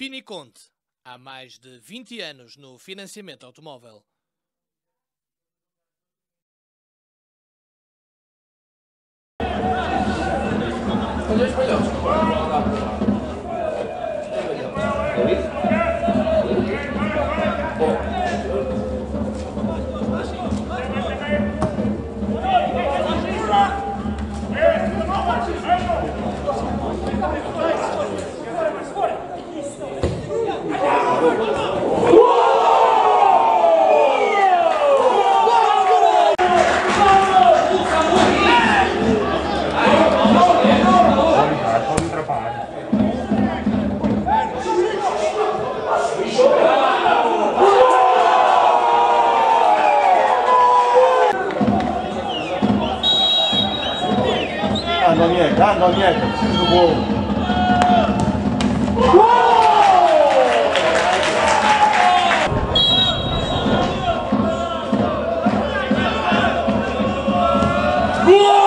Finiconte, há mais de 20 anos no financiamento automóvel. Ah, ah, no niego, preciso do gol. Whoa!